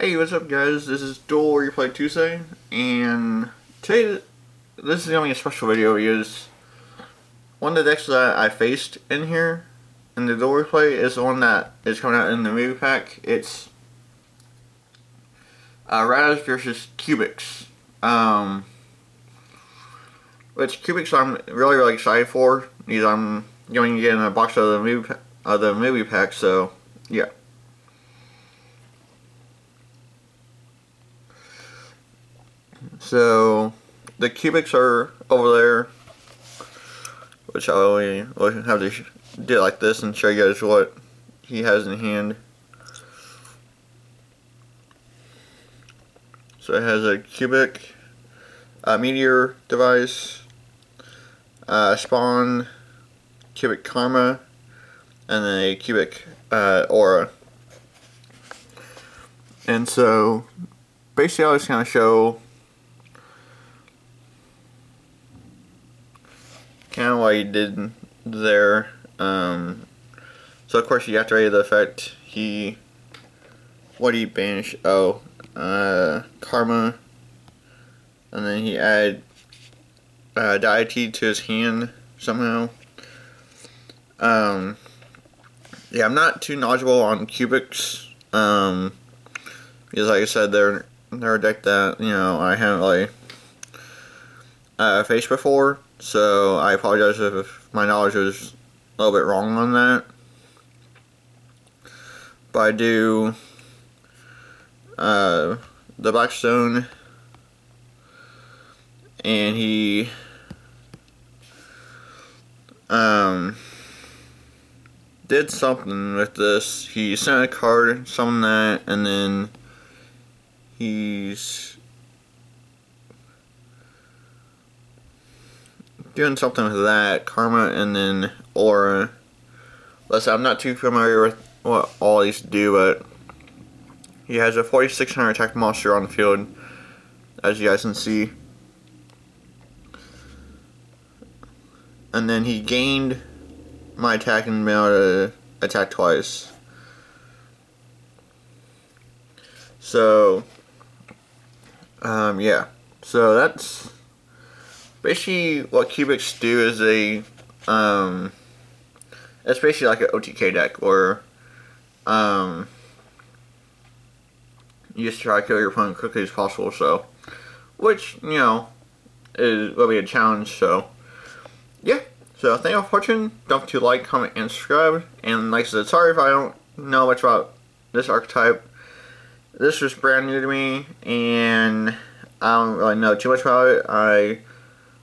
Hey, what's up guys? This is Duel Replay Tuesday, and today, this is be a special video because one of the decks that I faced in here, in the Duel Replay, is the one that is coming out in the movie pack. It's uh, versus Cubics. Um, which Cubics I'm really, really excited for, because I'm going to get in a box of the movie, of the movie pack, so yeah. So the cubics are over there, which I only have to do like this and show you guys what he has in hand. So it has a cubic, meteor device, spawn, cubic karma, and then a cubic uh, aura. And so basically I was going to show kind of what he did there. Um, so of course you have to read the effect he, what he banished, oh, uh, Karma, and then he added uh, Deity to his hand somehow. Um, yeah, I'm not too knowledgeable on Cubics, um, because like I said, they're, they're a deck that, you know, I haven't really uh, faced before. So I apologize if my knowledge was a little bit wrong on that. But I do uh, the Blackstone and he um, did something with this. He sent a card, summoned that, and then he's doing something with that, Karma and then Aura. Listen, I'm not too familiar with what all these do, but he has a 4600 attack monster on the field, as you guys can see. And then he gained my attack and been able to attack twice. So, um, yeah. So that's basically what Cubics do is they um it's basically like an OTK deck or um you just try to kill your opponent quickly as possible so which you know is will be a challenge so yeah. So thank you for watching. Don't forget to like comment and subscribe. And like I said sorry if I don't know much about this archetype. This was brand new to me and I don't really know too much about it. I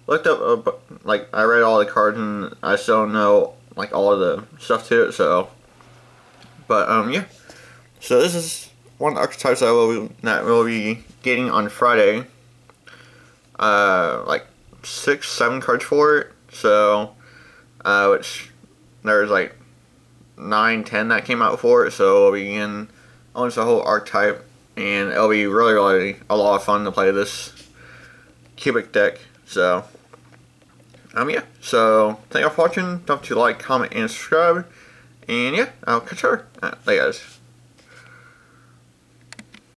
looked up, uh, like, I read all the cards and I still know, like, all of the stuff to it, so. But, um, yeah. So this is one of the archetypes that will be, that will be getting on Friday. Uh, like, six, seven cards for it, so, uh, which, there's, like, nine, ten that came out for it, so we'll be in almost the whole archetype, and it'll be really, really a lot of fun to play this cubic deck, so um, yeah, so thank you all for watching. Don't forget to like, comment, and subscribe. And yeah, I'll catch you later. Right, guys.